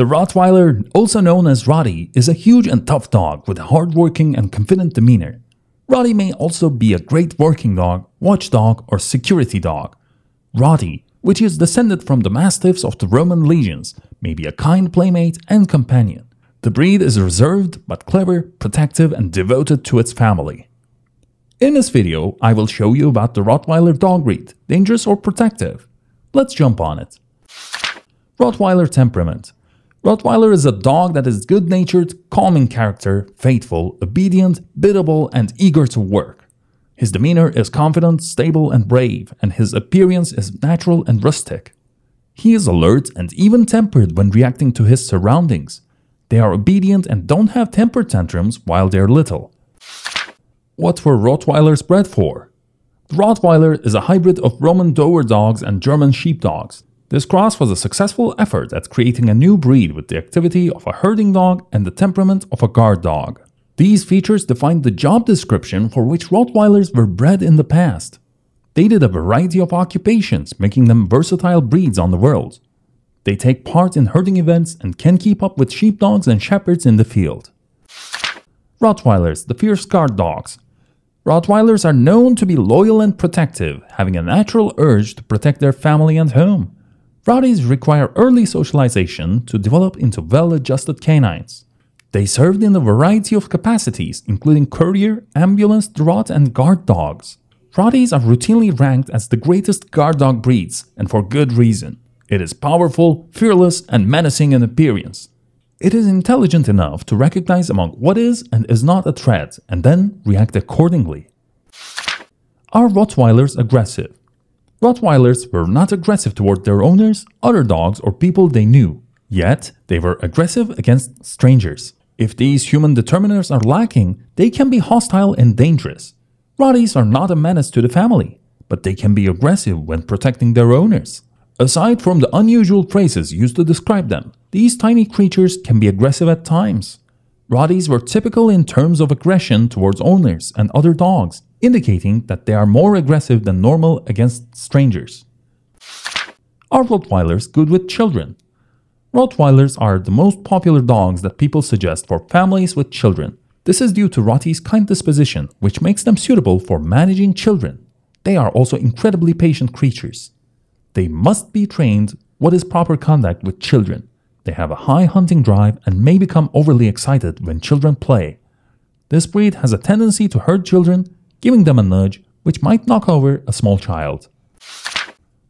The Rottweiler, also known as Rottie, is a huge and tough dog with a hardworking and confident demeanor. Rottie may also be a great working dog, watchdog, or security dog. Rottie, which is descended from the mastiffs of the Roman legions, may be a kind playmate and companion. The breed is reserved but clever, protective, and devoted to its family. In this video, I will show you about the Rottweiler dog breed, dangerous or protective. Let's jump on it. Rottweiler temperament. Rottweiler is a dog that is good-natured, calm in character, faithful, obedient, biddable, and eager to work. His demeanor is confident, stable, and brave, and his appearance is natural and rustic. He is alert and even-tempered when reacting to his surroundings. They are obedient and don't have temper tantrums while they're little. What were Rottweilers bred for? The Rottweiler is a hybrid of Roman drover dogs and German sheepdogs. This cross was a successful effort at creating a new breed with the activity of a herding dog and the temperament of a guard dog. These features defined the job description for which Rottweilers were bred in the past. They did a variety of occupations, making them versatile breeds on the world. They take part in herding events and can keep up with sheepdogs and shepherds in the field. Rottweilers, the fierce guard dogs. Rottweilers are known to be loyal and protective, having a natural urge to protect their family and home. Rotties require early socialization to develop into well-adjusted canines. They served in a variety of capacities, including courier, ambulance, draught, and guard dogs. Rotties are routinely ranked as the greatest guard dog breeds, and for good reason. It is powerful, fearless, and menacing in appearance. It is intelligent enough to recognize among what is and is not a threat, and then react accordingly. Are Rottweilers aggressive? Rottweilers were not aggressive toward their owners, other dogs, or people they knew. Yet, they were aggressive against strangers. If these human determiners are lacking, they can be hostile and dangerous. Rotties are not a menace to the family, but they can be aggressive when protecting their owners. Aside from the unusual phrases used to describe them, these tiny creatures can be aggressive at times. Rotties were typical in terms of aggression towards owners and other dogs, indicating that they are more aggressive than normal against strangers. Are Rottweilers good with children? Rottweilers are the most popular dogs that people suggest for families with children. This is due to Rottie's kind disposition, which makes them suitable for managing children. They are also incredibly patient creatures. They must be trained what is proper conduct with children. They have a high hunting drive and may become overly excited when children play. This breed has a tendency to hurt children, giving them a nudge which might knock over a small child.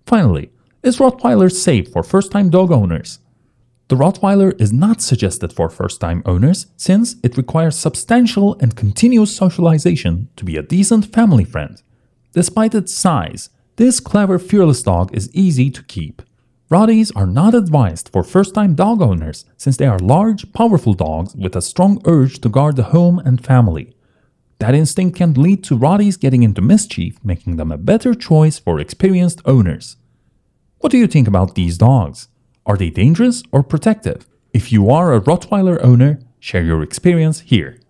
Finally, is Rottweiler safe for first-time dog owners? The Rottweiler is not suggested for first-time owners since it requires substantial and continuous socialization to be a decent family friend. Despite its size, this clever fearless dog is easy to keep. Rotties are not advised for first-time dog owners since they are large, powerful dogs with a strong urge to guard the home and family. That instinct can lead to Rotties getting into mischief, making them a better choice for experienced owners. What do you think about these dogs? Are they dangerous or protective? If you are a Rottweiler owner, share your experience here.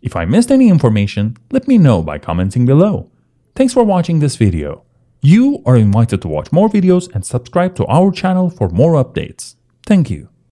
If I missed any information, let me know by commenting below. Thanks for watching this video. You are invited to watch more videos and subscribe to our channel for more updates. Thank you.